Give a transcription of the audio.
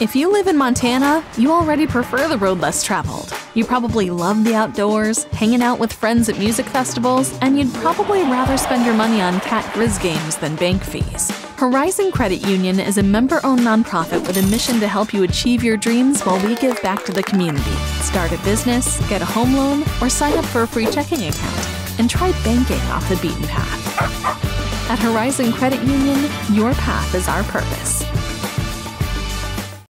If you live in Montana, you already prefer the road less traveled. You probably love the outdoors, hanging out with friends at music festivals, and you'd probably rather spend your money on cat grizz games than bank fees. Horizon Credit Union is a member owned nonprofit with a mission to help you achieve your dreams while we give back to the community. Start a business, get a home loan, or sign up for a free checking account. And try banking off the beaten path. At Horizon Credit Union, your path is our purpose.